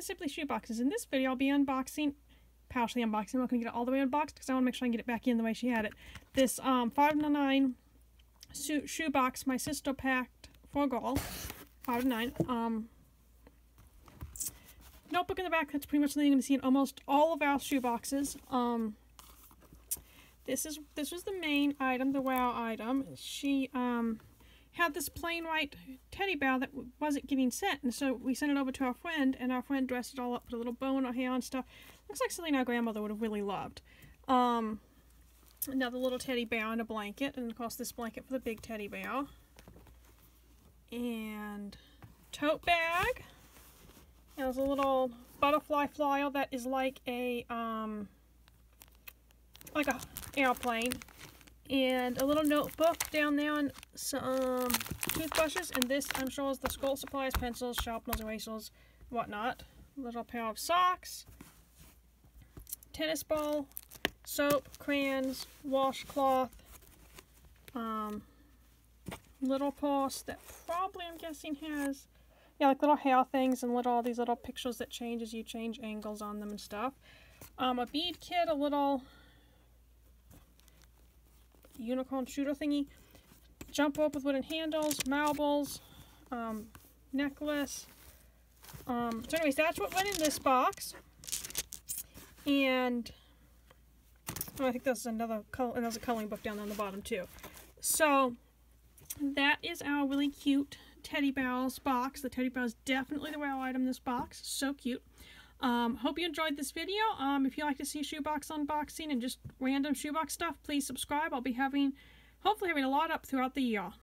Simply Shoe boxes. In this video, I'll be unboxing, partially unboxing. I'm not going to get it all the way unboxed because I want to make sure I get it back in the way she had it. This um, 5 shoe, shoe box my sister packed for goal. 5 9. Um, notebook in the back. That's pretty much something you're going to see in almost all of our shoe boxes. Um, this is this was the main item, the wow item. She um had this plain white teddy bear that wasn't getting sent, and so we sent it over to our friend, and our friend dressed it all up, put a little bow in her hair and stuff. Looks like something our grandmother would have really loved. Um, another little teddy bear and a blanket, and of course this blanket for the big teddy bear. And tote bag. And there's a little butterfly flyer that is like a um like a airplane and a little notebook down there and some toothbrushes and this I'm sure is the school supplies, pencils, sharpeners, erasers, whatnot. A Little pair of socks, tennis ball, soap, crayons, washcloth, um, little purse that probably I'm guessing has yeah like little hair things and little all these little pictures that change as you change angles on them and stuff. Um, a bead kit, a little unicorn shooter thingy, jump rope with wooden handles, marbles, um, necklace. Um, so anyways, that's what went in this box. And oh, I think there's another color, and there's a coloring book down on the bottom too. So that is our really cute teddy bears box. The teddy bear is definitely the wow item in this box. So cute. Um, hope you enjoyed this video. Um, if you like to see shoebox unboxing and just random shoebox stuff, please subscribe. I'll be having, hopefully having a lot up throughout the year.